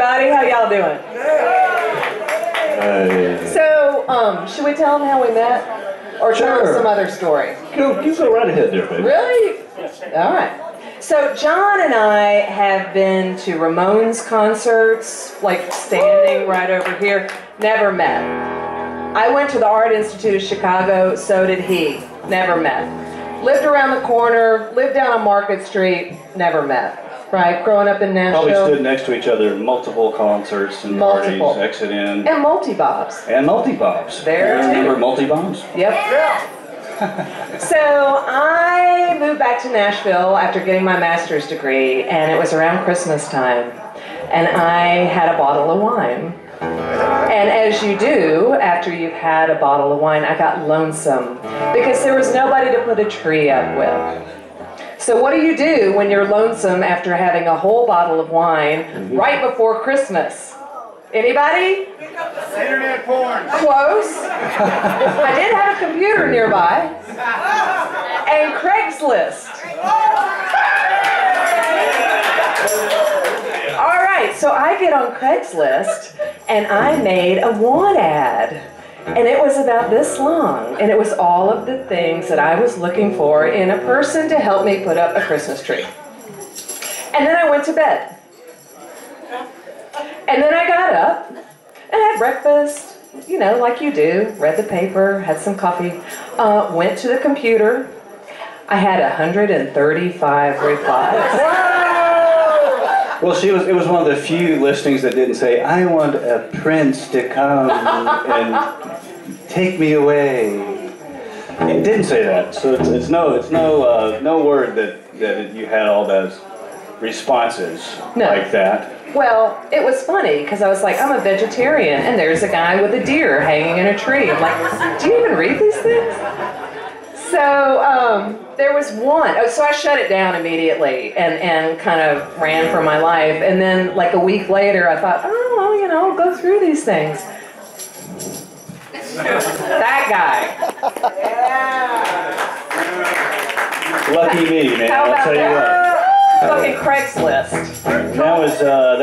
everybody. How y'all doing? Uh, So, um, should we tell them how we met? Or tell them some other story? go, you go right ahead there, baby. Really? All right. So John and I have been to Ramones concerts, like standing right over here. Never met. I went to the Art Institute of Chicago, so did he. Never met. Lived around the corner, lived down on Market Street, never met. Right? Growing up in Probably Nashville. stood next to each other in multiple concerts and Multiple. parties, exit in, And multi-bobs. and multi-bombs. There You too. remember multi-bombs? Yep. so I moved back to Nashville after getting my master's degree, and it was around Christmas time. And I had a bottle of wine. And as you do after you've had a bottle of wine, I got lonesome because there was nobody to put a tree up with. So, what do you do when you're lonesome after having a whole bottle of wine mm-hmm. right before Christmas? Anybody? Internet porn. Close. I did have a computer nearby. And Craigslist. All right, so I get on Craigslist and I made a want ad. And it was about this long. And it was all of the things that I was looking for in a person to help me put up a Christmas tree. And then I went to bed. And then I got up and had breakfast, you know, like you do, read the paper, had some coffee, uh, went to the computer. I had 135 replies. Well, she was. It was one of the few listings that didn't say, "I want a prince to come and take me away." It didn't say that, so it's, it's no, it's no, uh, no word that that you had all those responses No. like that. Well, it was funny because I was like, I'm a vegetarian, and there's a guy with a deer hanging in a tree. I'm like, do you even read these things? So um, there was one. Oh, so I shut it down immediately and, and kind of ran for my life. And then, like a week later, I thought, oh, well, you know, I'll go through these things. That guy. Yeah. Lucky me, man. How I'll tell you what. that? Fucking Craigslist. That was uh,